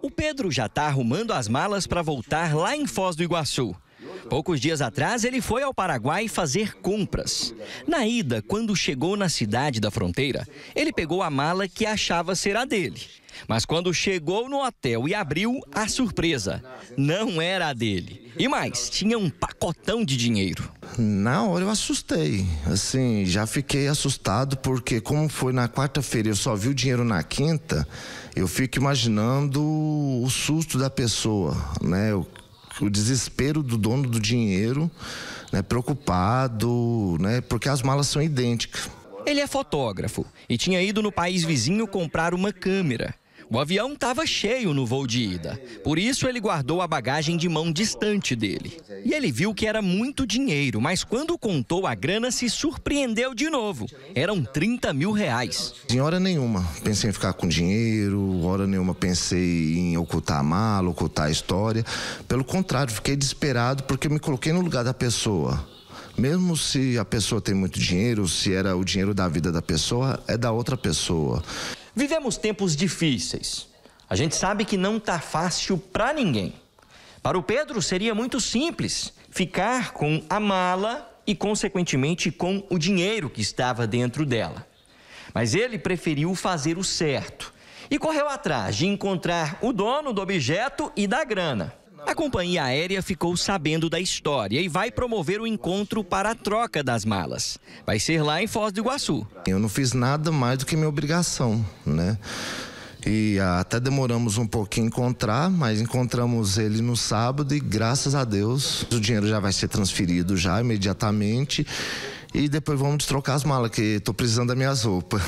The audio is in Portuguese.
O Pedro já está arrumando as malas para voltar lá em Foz do Iguaçu. Poucos dias atrás, ele foi ao Paraguai fazer compras. Na ida, quando chegou na cidade da fronteira, ele pegou a mala que achava ser a dele. Mas quando chegou no hotel e abriu, a surpresa não era a dele. E mais, tinha um pacotão de dinheiro. Na hora eu assustei. Assim, já fiquei assustado porque, como foi na quarta-feira, eu só vi o dinheiro na quinta. Eu fico imaginando o susto da pessoa, né? O desespero do dono do dinheiro, né? Preocupado, né? Porque as malas são idênticas. Ele é fotógrafo e tinha ido no país vizinho comprar uma câmera. O avião estava cheio no voo de ida, por isso ele guardou a bagagem de mão distante dele. E ele viu que era muito dinheiro, mas quando contou a grana se surpreendeu de novo. Eram 30 mil reais. Em hora nenhuma pensei em ficar com dinheiro, hora nenhuma pensei em ocultar a mala, ocultar a história. Pelo contrário, fiquei desesperado porque me coloquei no lugar da pessoa. Mesmo se a pessoa tem muito dinheiro, se era o dinheiro da vida da pessoa, é da outra pessoa. Vivemos tempos difíceis. A gente sabe que não está fácil para ninguém. Para o Pedro seria muito simples ficar com a mala e, consequentemente, com o dinheiro que estava dentro dela. Mas ele preferiu fazer o certo e correu atrás de encontrar o dono do objeto e da grana. A companhia aérea ficou sabendo da história e vai promover o encontro para a troca das malas. Vai ser lá em Foz do Iguaçu. Eu não fiz nada mais do que minha obrigação, né? E até demoramos um pouquinho a encontrar, mas encontramos ele no sábado e graças a Deus o dinheiro já vai ser transferido já imediatamente. E depois vamos trocar as malas, que estou precisando das minhas roupas.